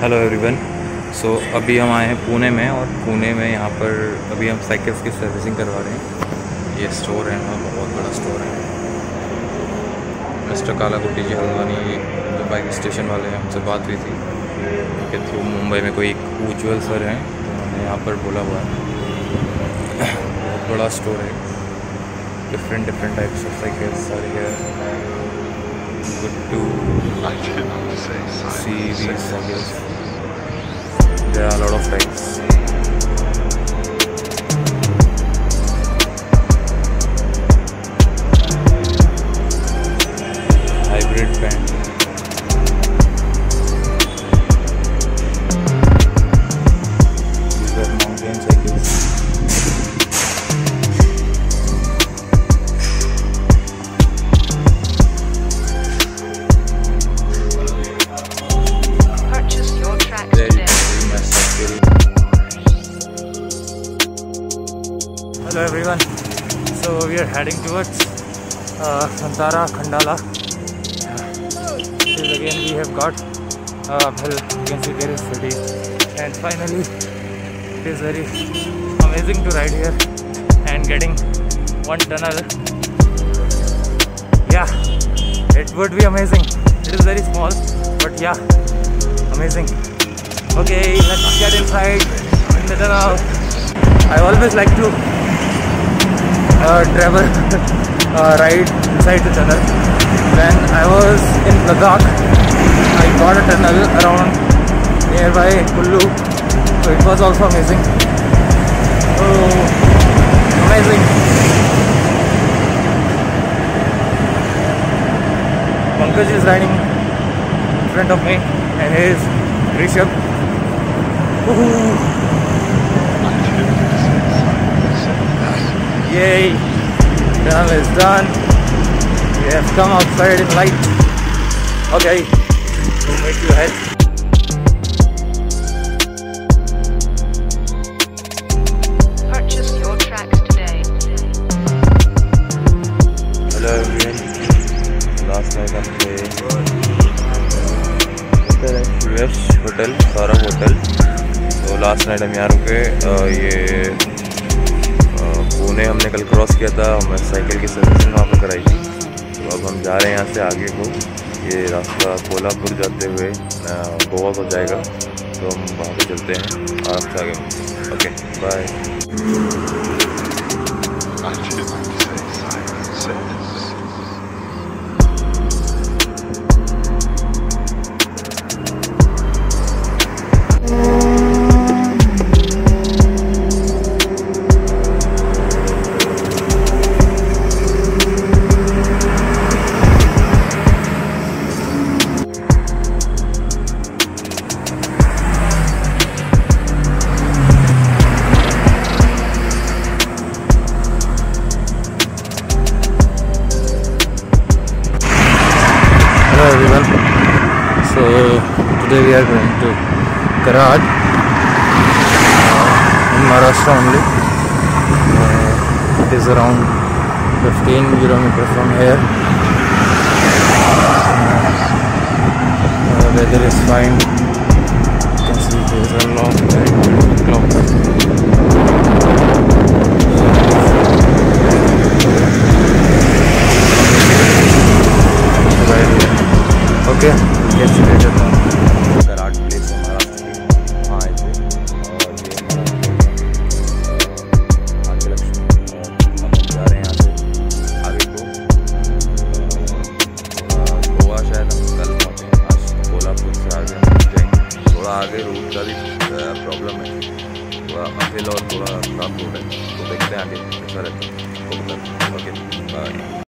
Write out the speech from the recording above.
Hello everyone so अभी हम आए हैं पुणे में और पुणे में यहाँ पर अभी हम साइकिल्स की सर्विसिंग करवा रहे हैं। ये स्टोर है और बहुत बड़ा स्टोर है। मिस्टर कालाकुटी जी हल्द्वानी जो बाइक स्टेशन वाले हैं उनसे बात हुई थी। उनके थ्रू मुंबई में कोई उज्ज्वल सर हैं तो उन्होंने यहाँ पर बोला हुआ है। बहुत बड़ा स्टोर है। Different different types of cycles are here good to I cannot say see these cycles. There are a lot of types. Hybrid band. Hello everyone. So we are heading towards uh, Santara Khandala. Again we have got uh, well, you can see there is city and finally it is very amazing to ride here and getting one tunnel. Yeah, it would be amazing. It is very small, but yeah, amazing. Okay, let's get inside in the tunnel. I always like to uh, travel, uh, ride inside the tunnel. When I was in Ladakh, I got a tunnel around nearby Kullu, so it was also amazing. Oh, amazing! Pankaj is riding in front of me, and here is Rishabh. Woohoo! Yay! Tunnel is done. We have come outside in light. Okay, we'll make you ahead. Purchase your tracks today. Hello everyone. Last night हम थे hotel है Saurabh hotel तो last night हम यहाँ रुके ये अ, पुणे हमने कल क्रॉस किया था हमें साइकिल की सर्विसिंग वहाँ पर कराई थी। तो अब हम जा रहे हैं यहाँ से आगे को। ये रास्ता कोल्हापुर जाते हुए गोवा को जाएगा। तो हम वहाँ पर चलते हैं, आराम से आगे। Okay bye Hello everyone. So today we are going to Karad uh, in Maharashtra only. Uh, it is around 15 kilometers from here. Uh, weather is fine. You can see there is a long white आगे root का भी problem है थोड़ा uphill और थोड़ा खराब road है तो देखते हैं आगे कैसा रहता है ओके बाय